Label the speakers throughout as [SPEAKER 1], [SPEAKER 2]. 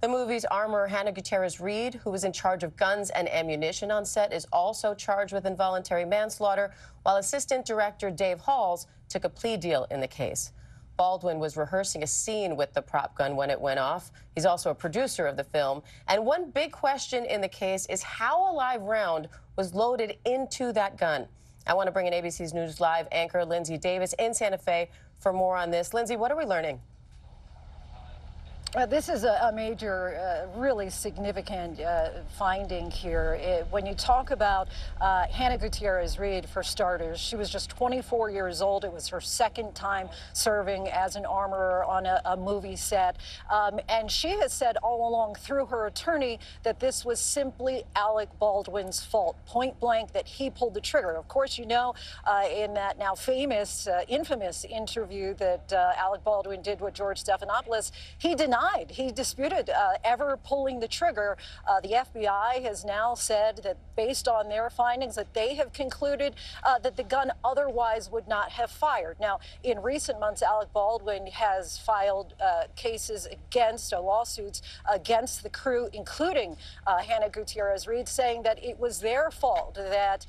[SPEAKER 1] The movie's armorer Hannah Gutierrez Reed, who was in charge of guns and ammunition on set, is also charged with involuntary manslaughter, while assistant director Dave Halls took a plea deal in the case. Baldwin was rehearsing a scene with the prop gun when it went off. He's also a producer of the film. And one big question in the case is how a live round was loaded into that gun. I want to bring in ABC's News Live anchor Lindsay Davis in Santa Fe for more on this. Lindsay, what are we learning?
[SPEAKER 2] Uh, this is a, a major, uh, really significant uh, finding here. It, when you talk about uh, Hannah Gutierrez Reed, for starters, she was just 24 years old. It was her second time serving as an armorer on a, a movie set. Um, and she has said all along through her attorney that this was simply Alec Baldwin's fault, point blank, that he pulled the trigger. Of course, you know, uh, in that now famous, uh, infamous interview that Alec Baldwin did with George Stephanopoulos, he denied denied. He disputed uh, ever pulling the trigger. Uh, the FBI has now said that based on their findings that they have concluded uh, that the gun otherwise would not have fired. Now, in recent months, Alec Baldwin has filed uh, cases against, uh, lawsuits against the crew, including uh, Hannah Gutierrez Reed, saying that it was their fault, that,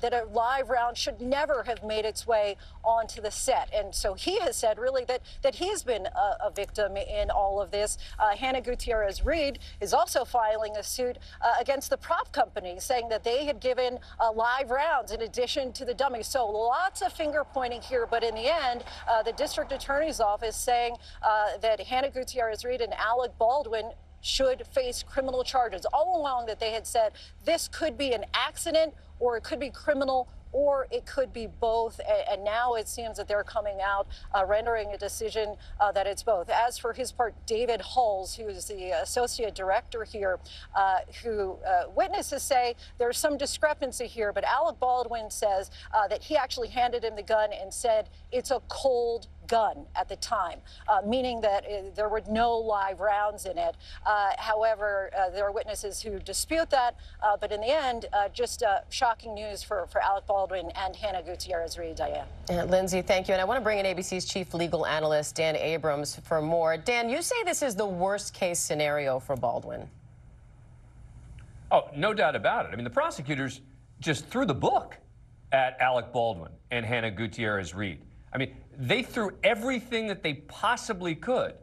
[SPEAKER 2] that a live round should never have made its way onto the set. And so he has said really that, that he's been a, a victim in all of of this. Uh, Hannah Gutierrez Reed is also filing a suit uh, against the prop company, saying that they had given uh, live rounds in addition to the dummies. So lots of finger pointing here, but in the end, uh, the district attorney's office saying uh, that Hannah Gutierrez Reed and Alec Baldwin should face criminal charges. All along that they had said this could be an accident or it could be criminal or it could be both. And now it seems that they're coming out, uh, rendering a decision uh, that it's both. As for his part, David Halls, who is the associate director here, uh, who uh, witnesses say there's some discrepancy here, but Alec Baldwin says uh, that he actually handed him the gun and said it's a cold gun at the time, uh, meaning that uh, there were no live rounds in it. Uh, however, uh, there are witnesses who dispute that, uh, but in the end, uh, just shocking news for, for Alec Baldwin and Hannah Gutierrez Reed, Diane.
[SPEAKER 1] Lindsay, thank you. And I want to bring in ABC's chief legal analyst, Dan Abrams, for more. Dan, you say this is the worst case scenario for Baldwin.
[SPEAKER 3] Oh, no doubt about it. I mean, the prosecutors just threw the book at Alec Baldwin and Hannah Gutierrez Reed. I mean, they threw everything that they possibly could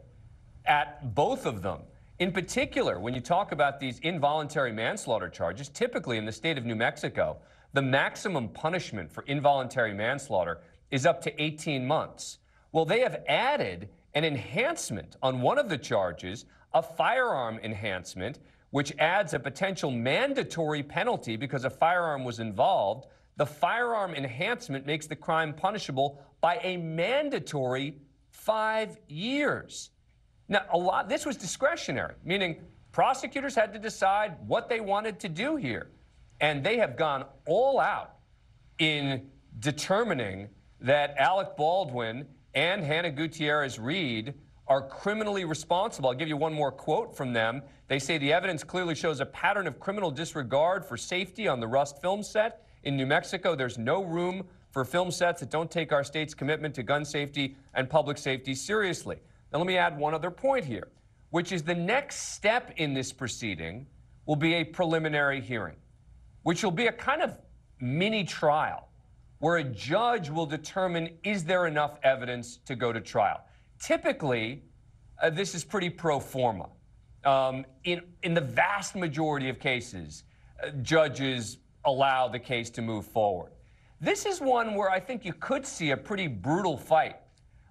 [SPEAKER 3] at both of them. In particular, when you talk about these involuntary manslaughter charges, typically in the state of New Mexico, the maximum punishment for involuntary manslaughter is up to 18 months. Well, they have added an enhancement on one of the charges, a firearm enhancement, which adds a potential mandatory penalty because a firearm was involved. The firearm enhancement makes the crime punishable by a mandatory five years. Now, a lot this was discretionary, meaning prosecutors had to decide what they wanted to do here. And they have gone all out in determining that Alec Baldwin and Hannah Gutierrez Reed are criminally responsible. I'll give you one more quote from them. They say the evidence clearly shows a pattern of criminal disregard for safety on the Rust film set in New Mexico. There's no room for film sets that don't take our state's commitment to gun safety and public safety seriously. Now, let me add one other point here, which is the next step in this proceeding will be a preliminary hearing, which will be a kind of mini trial where a judge will determine is there enough evidence to go to trial. Typically, uh, this is pretty pro forma. Um, in, in the vast majority of cases, uh, judges allow the case to move forward. This is one where I think you could see a pretty brutal fight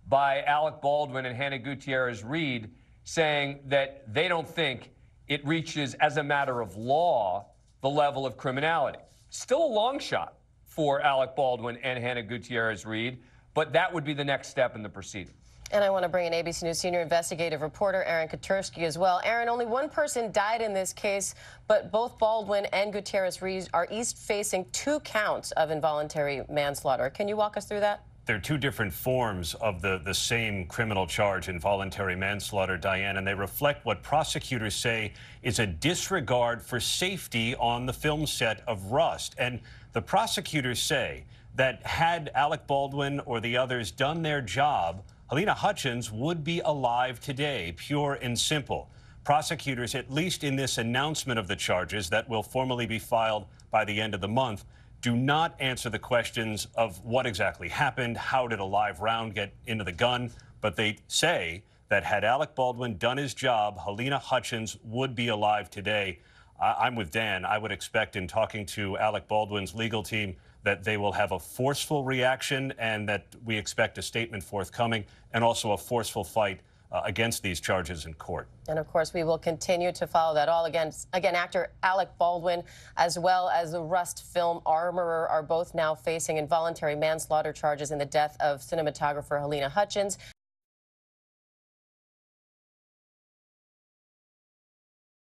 [SPEAKER 3] by Alec Baldwin and Hannah Gutierrez Reed saying that they don't think it reaches, as a matter of law, the level of criminality. Still a long shot for Alec Baldwin and Hannah Gutierrez Reed, but that would be the next step in the proceeding.
[SPEAKER 1] And I want to bring in ABC News senior investigative reporter Aaron Katersky as well. Aaron, only one person died in this case, but both Baldwin and Gutierrez Reed are each facing two counts of involuntary manslaughter. Can you walk us through that?
[SPEAKER 4] They're two different forms of the, the same criminal charge, involuntary manslaughter, Diane, and they reflect what prosecutors say is a disregard for safety on the film set of Rust. And the prosecutors say that had Alec Baldwin or the others done their job, Halyna Hutchins would be alive today, pure and simple. prosecutors, at least in this announcement of the charges that will formally be filed by the end of the month, do not answer the questions of what exactly happened, how did a live round get into the gun, but they say that had Alec Baldwin done his job, Halyna Hutchins would be alive today. I- I'm with Dan. I would expect in talking to Alec Baldwin's legal team that they will have a forceful reaction and that we expect a statement forthcoming and also a forceful fight uh, against these charges in court.
[SPEAKER 1] And of course, we will continue to follow that all. Again, again, actor Alec Baldwin, as well as the Rust film armorer, are both now facing involuntary manslaughter charges in the death of cinematographer Halyna Hutchins.